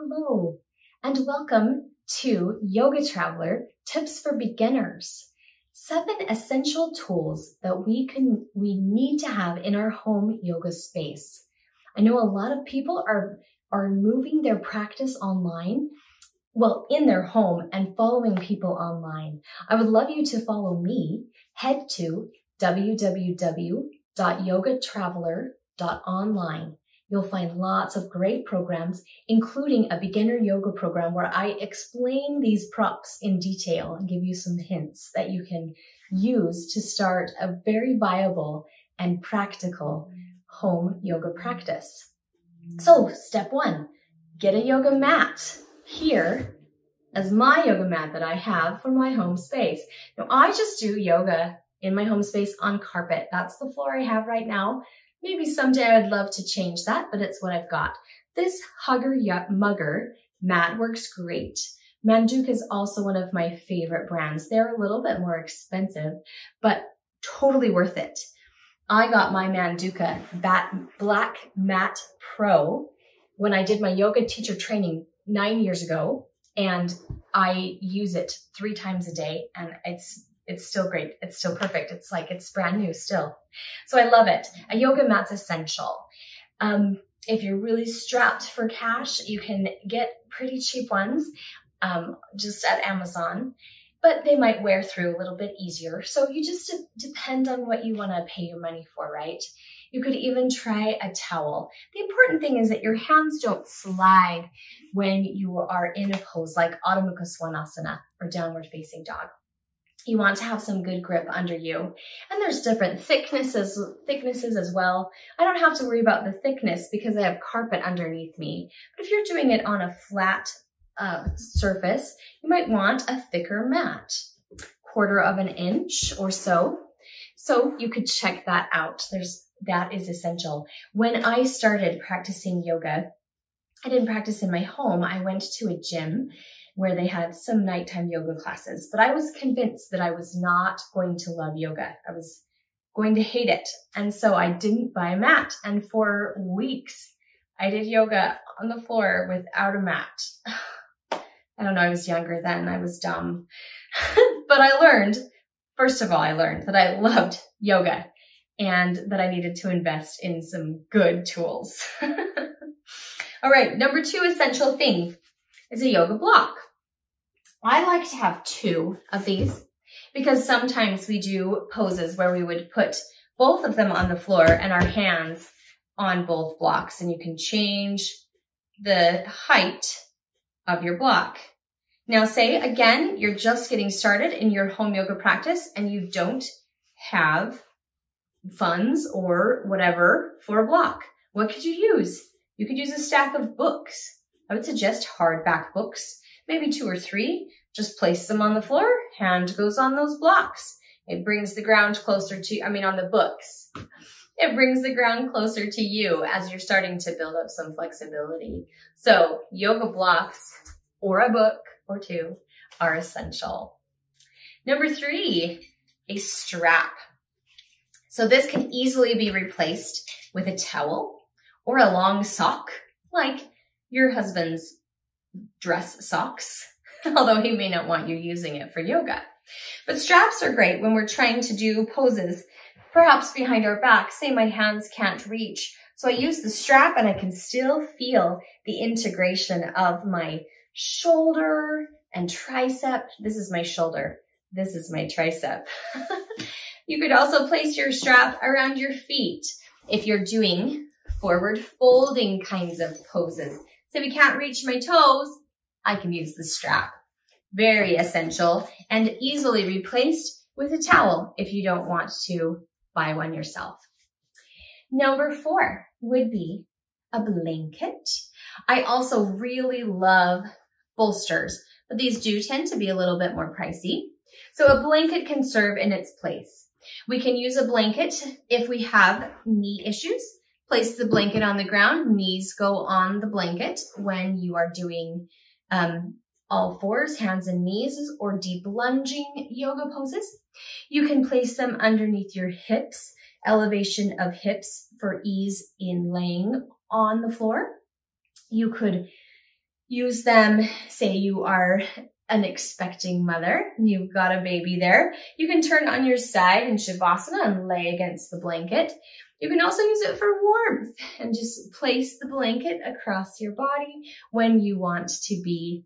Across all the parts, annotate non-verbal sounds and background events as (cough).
Hello, and welcome to Yoga Traveler Tips for Beginners. Seven essential tools that we can we need to have in our home yoga space. I know a lot of people are are moving their practice online, well, in their home and following people online. I would love you to follow me. Head to www.yogatraveler.online You'll find lots of great programs, including a beginner yoga program where I explain these props in detail and give you some hints that you can use to start a very viable and practical home yoga practice. So step one, get a yoga mat. Here as my yoga mat that I have for my home space. Now I just do yoga in my home space on carpet. That's the floor I have right now. Maybe someday I'd love to change that, but it's what I've got. This Hugger Mugger mat works great. Manduka is also one of my favorite brands. They're a little bit more expensive, but totally worth it. I got my Manduka Bat Black Mat Pro when I did my yoga teacher training nine years ago, and I use it three times a day, and it's it's still great. It's still perfect. It's like it's brand new still. So I love it. A yoga mat's essential. Um, if you're really strapped for cash, you can get pretty cheap ones um, just at Amazon, but they might wear through a little bit easier. So you just depend on what you want to pay your money for, right? You could even try a towel. The important thing is that your hands don't slide when you are in a pose like Adho Mukha Svanasana or downward facing dog you want to have some good grip under you. And there's different thicknesses, thicknesses as well. I don't have to worry about the thickness because I have carpet underneath me. But if you're doing it on a flat uh, surface, you might want a thicker mat, quarter of an inch or so. So you could check that out. There's that is essential. When I started practicing yoga, I didn't practice in my home. I went to a gym where they had some nighttime yoga classes, but I was convinced that I was not going to love yoga. I was going to hate it. And so I didn't buy a mat. And for weeks, I did yoga on the floor without a mat. (sighs) I don't know, I was younger then, I was dumb. (laughs) but I learned, first of all, I learned that I loved yoga and that I needed to invest in some good tools. (laughs) all right, number two essential thing is a yoga block. I like to have two of these because sometimes we do poses where we would put both of them on the floor and our hands on both blocks and you can change the height of your block. Now say again, you're just getting started in your home yoga practice and you don't have funds or whatever for a block. What could you use? You could use a stack of books. I would suggest hardback books maybe two or three. Just place them on the floor, hand goes on those blocks. It brings the ground closer to, I mean, on the books. It brings the ground closer to you as you're starting to build up some flexibility. So yoga blocks or a book or two are essential. Number three, a strap. So this can easily be replaced with a towel or a long sock, like your husband's dress socks, (laughs) although he may not want you using it for yoga. But straps are great when we're trying to do poses, perhaps behind our back. Say my hands can't reach. So I use the strap and I can still feel the integration of my shoulder and tricep. This is my shoulder. This is my tricep. (laughs) you could also place your strap around your feet if you're doing forward folding kinds of poses. So you can't reach my toes, I can use the strap. Very essential and easily replaced with a towel if you don't want to buy one yourself. Number four would be a blanket. I also really love bolsters, but these do tend to be a little bit more pricey. So a blanket can serve in its place. We can use a blanket if we have knee issues. Place the blanket on the ground, knees go on the blanket when you are doing um, all fours, hands and knees, or deep lunging yoga poses. You can place them underneath your hips, elevation of hips for ease in laying on the floor. You could use them, say you are an expecting mother, you've got a baby there. You can turn on your side in Shavasana and lay against the blanket. You can also use it for warmth and just place the blanket across your body when you want to be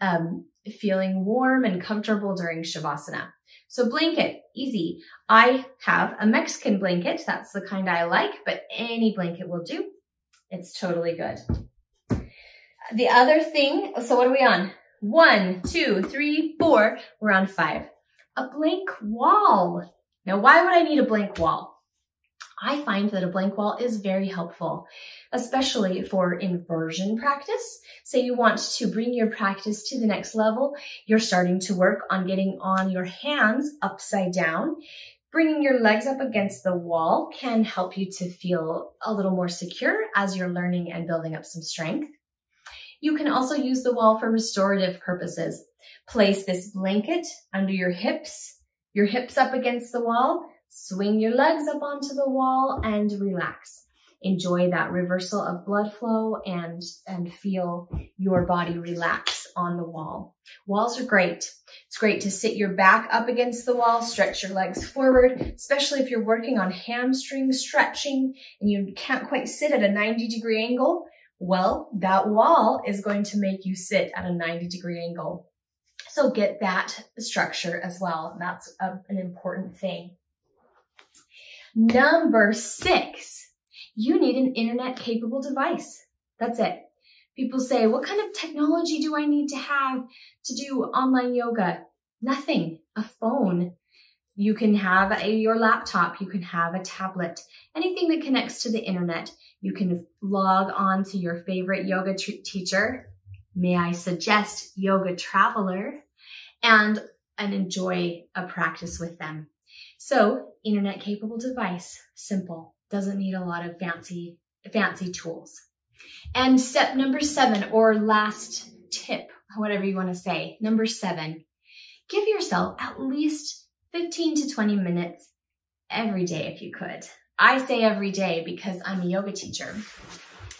um, feeling warm and comfortable during Shavasana. So blanket, easy. I have a Mexican blanket. That's the kind I like, but any blanket will do. It's totally good. The other thing, so what are we on? One, two, three, four. We're on five. A blank wall. Now, why would I need a blank wall? I find that a blank wall is very helpful, especially for inversion practice. Say you want to bring your practice to the next level. You're starting to work on getting on your hands upside down. Bringing your legs up against the wall can help you to feel a little more secure as you're learning and building up some strength. You can also use the wall for restorative purposes. Place this blanket under your hips, your hips up against the wall, swing your legs up onto the wall and relax. Enjoy that reversal of blood flow and, and feel your body relax on the wall. Walls are great. It's great to sit your back up against the wall, stretch your legs forward, especially if you're working on hamstring stretching and you can't quite sit at a 90 degree angle. Well, that wall is going to make you sit at a 90 degree angle. So get that structure as well. That's a, an important thing. Number six, you need an internet capable device. That's it. People say, what kind of technology do I need to have to do online yoga? Nothing. A phone. You can have a, your laptop. You can have a tablet. Anything that connects to the internet. You can log on to your favorite yoga teacher. May I suggest Yoga Traveler and, and enjoy a practice with them. So internet capable device, simple, doesn't need a lot of fancy, fancy tools. And step number seven or last tip, whatever you want to say, number seven, give yourself at least 15 to 20 minutes every day if you could. I say every day because I'm a yoga teacher.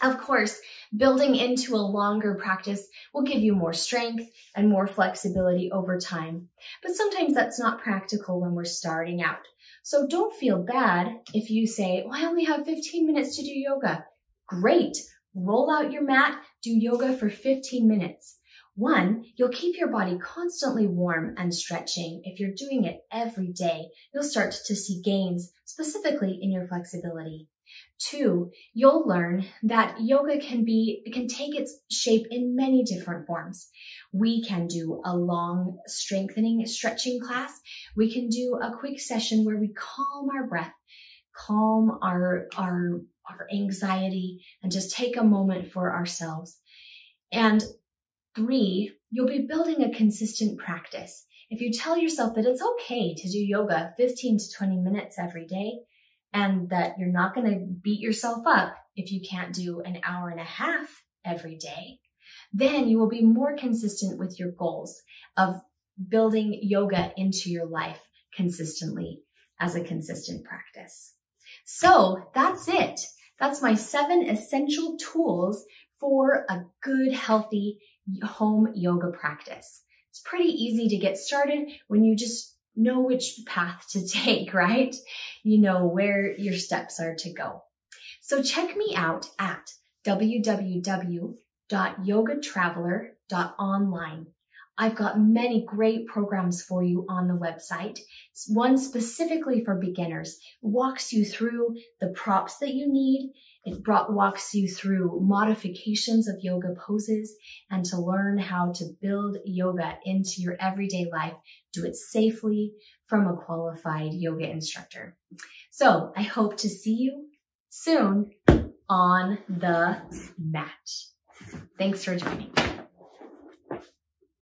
Of course, building into a longer practice will give you more strength and more flexibility over time. But sometimes that's not practical when we're starting out. So don't feel bad if you say, well, I only have 15 minutes to do yoga. Great. Roll out your mat, do yoga for 15 minutes. One, you'll keep your body constantly warm and stretching. If you're doing it every day, you'll start to see gains specifically in your flexibility. Two, you'll learn that yoga can be, can take its shape in many different forms. We can do a long strengthening stretching class. We can do a quick session where we calm our breath, calm our, our, our anxiety and just take a moment for ourselves. And Three, you'll be building a consistent practice. If you tell yourself that it's okay to do yoga 15 to 20 minutes every day and that you're not going to beat yourself up if you can't do an hour and a half every day, then you will be more consistent with your goals of building yoga into your life consistently as a consistent practice. So that's it. That's my seven essential tools for a good, healthy home yoga practice. It's pretty easy to get started when you just know which path to (laughs) take, right? You know where your steps are to go. So check me out at www.yogatraveler.online. I've got many great programs for you on the website. One specifically for beginners walks you through the props that you need it brought, walks you through modifications of yoga poses and to learn how to build yoga into your everyday life. Do it safely from a qualified yoga instructor. So I hope to see you soon on the mat. Thanks for joining.